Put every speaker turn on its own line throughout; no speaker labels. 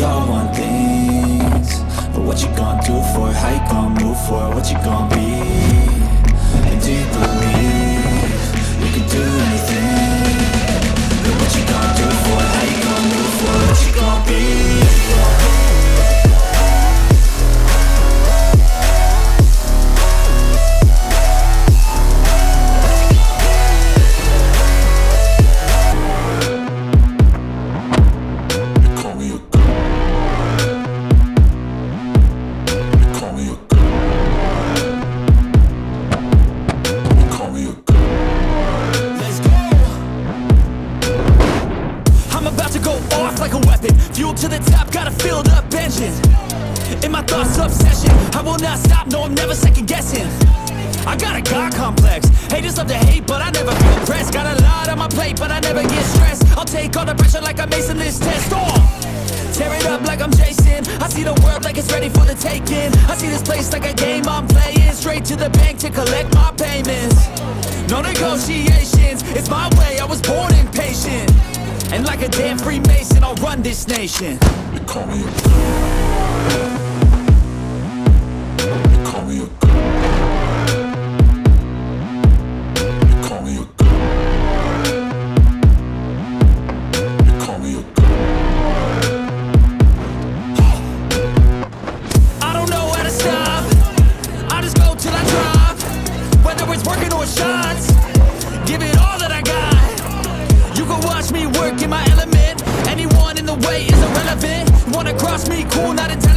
we all want things. But what you gonna do for it, how you gonna move for it, what you gonna be? And do you believe you can do anything? Thoughts, obsession. I will not stop, no, I'm never second guessing. I got a God complex. Haters love to hate, but I never feel pressed. Got a lot on my plate, but I never get stressed. I'll take all the pressure like I'm acing this test. Oh! Tear it up like I'm Jason. I see the world like it's ready for the taking. I see this place like a game I'm playing. Straight to the bank to collect my payments. No negotiations, it's my way. I was born impatient. And like a damn Freemason, I'll run this nation.
Call me a
way is irrelevant. Wanna cross me, cool, not intelligent.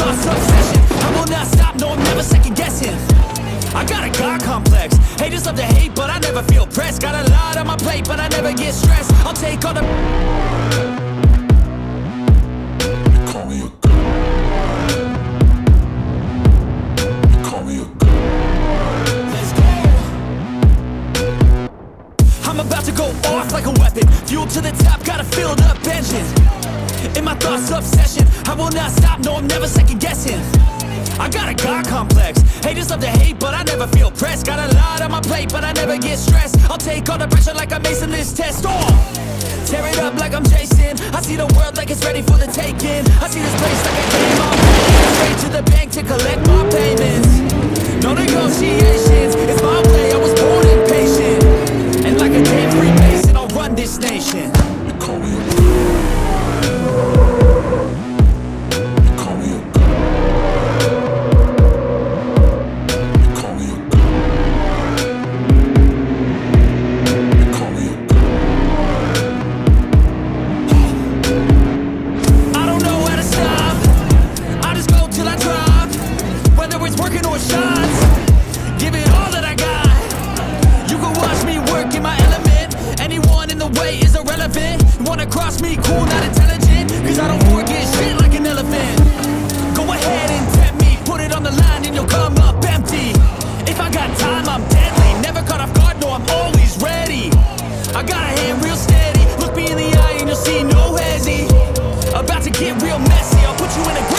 Thoughts, obsession. I will not stop, no, I'm never second guessing. I got a God complex. Haters love to hate, but I never feel pressed. Got a lot on my plate, but I never get stressed. I'll take all the. To the top, got a filled up engine. In my thoughts, obsession. I will not stop, no, I'm never second guessing. I got a God complex. Haters love to hate, but I never feel pressed. Got a lot on my plate. but I never get stressed. I'll take all the pressure like I'm acing this test. Oh, tear it up like I'm Jason. I see the world like it's ready for the taking. I see this place like a game already. Straight to the bank to collect my payments. No negotiations, it's my till I drop. Whether it's working or shots, give it all that I got. You can watch me work in my element. Anyone in the way is irrelevant. Wanna cross me, cool, not intelligent. Cause I don't forget shit like an elephant. Go ahead and tempt me, put it on the line and you'll come up empty. If I got time, I'm deadly. Never caught off guard, no, I'm always ready. I got a hand real steady. Look me in the eye and you'll see no hezzy. About to get real messy. I'll put you in a